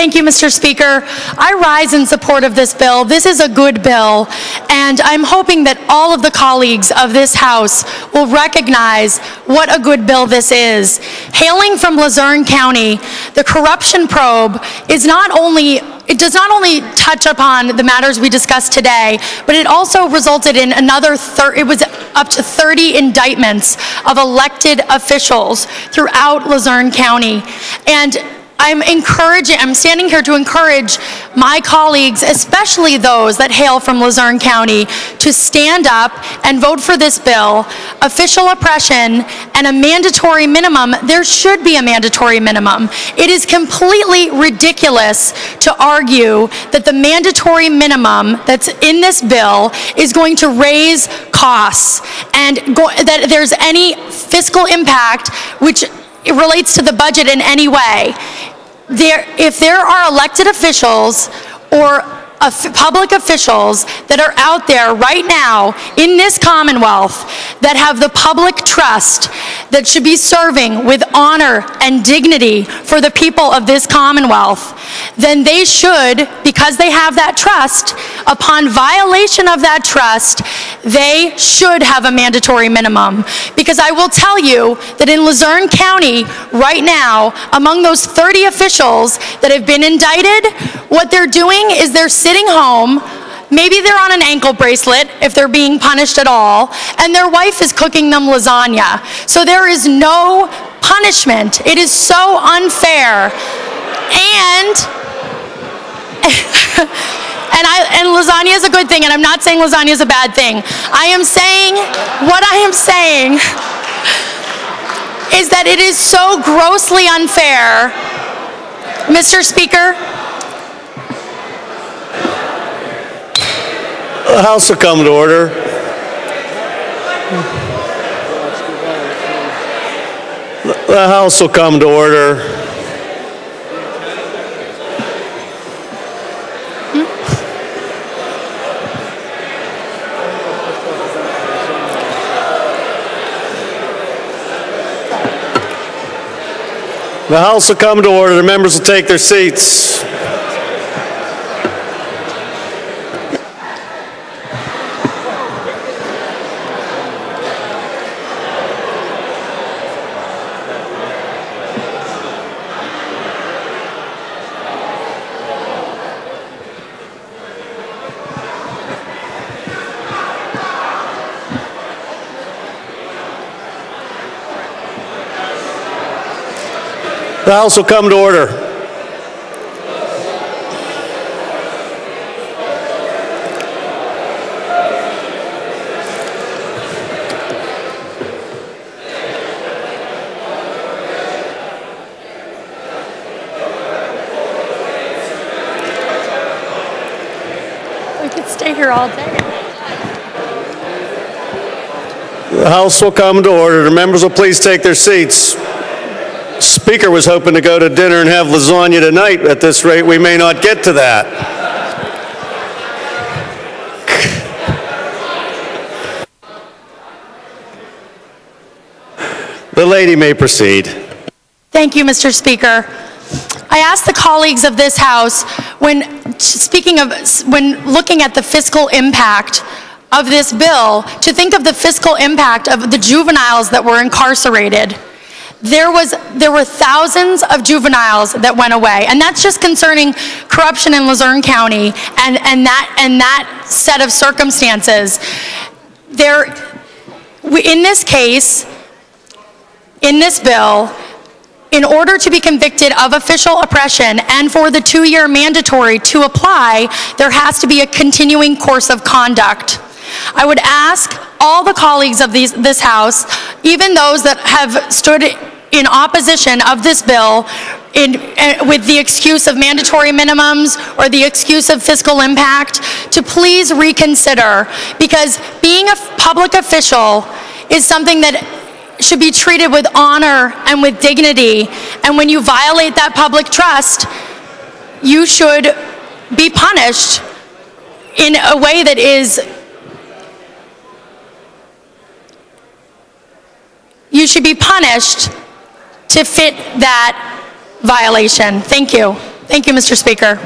Thank you, Mr. Speaker. I rise in support of this bill. This is a good bill, and I'm hoping that all of the colleagues of this House will recognize what a good bill this is. Hailing from Luzerne County, the corruption probe is not only it does not only touch upon the matters we discussed today, but it also resulted in another, it was up to 30 indictments of elected officials throughout Luzerne County. And I'm encouraging, I'm standing here to encourage my colleagues, especially those that hail from Luzerne County, to stand up and vote for this bill. Official oppression and a mandatory minimum, there should be a mandatory minimum. It is completely ridiculous to argue that the mandatory minimum that's in this bill is going to raise costs and go, that there's any fiscal impact which relates to the budget in any way. There, if there are elected officials or of- public officials that are out there right now in this Commonwealth that have the public trust that should be serving with honor and dignity for the people of this Commonwealth, then they should, because they have that trust, upon violation of that trust, they should have a mandatory minimum. Because I will tell you that in Luzerne County, right now, among those 30 officials that have been indicted, what they're doing is they're sitting home, maybe they're on an ankle bracelet if they're being punished at all, and their wife is cooking them lasagna. So there is no punishment. It is so unfair. And and I and lasagna is a good thing, and I'm not saying lasagna is a bad thing. I am saying what I am saying is that it is so grossly unfair. Mr. Speaker, The House will come to order. The House will come to order. The House will come to order. The members will take their seats. The House will come to order. we could stay here all day. The House will come to order. The members will please take their seats. Speaker was hoping to go to dinner and have lasagna tonight. At this rate, we may not get to that. The lady may proceed. Thank you, Mr. Speaker. I ask the colleagues of this House, when speaking of, when looking at the fiscal impact of this bill, to think of the fiscal impact of the juveniles that were incarcerated. There was, there were thousands of juveniles that went away, and that's just concerning corruption in Luzerne County and, and that, and that set of circumstances. There, in this case, in this bill, in order to be convicted of official oppression and for the two-year mandatory to apply, there has to be a continuing course of conduct. I would ask all the colleagues of these, this House, even those that have stood in opposition of this bill in, eh, with the excuse of mandatory minimums or the excuse of fiscal impact, to please reconsider, because being a public official is something that should be treated with honor and with dignity. And when you violate that public trust, you should be punished in a way that is you should be punished to fit that violation. Thank you. Thank you, Mr. Speaker.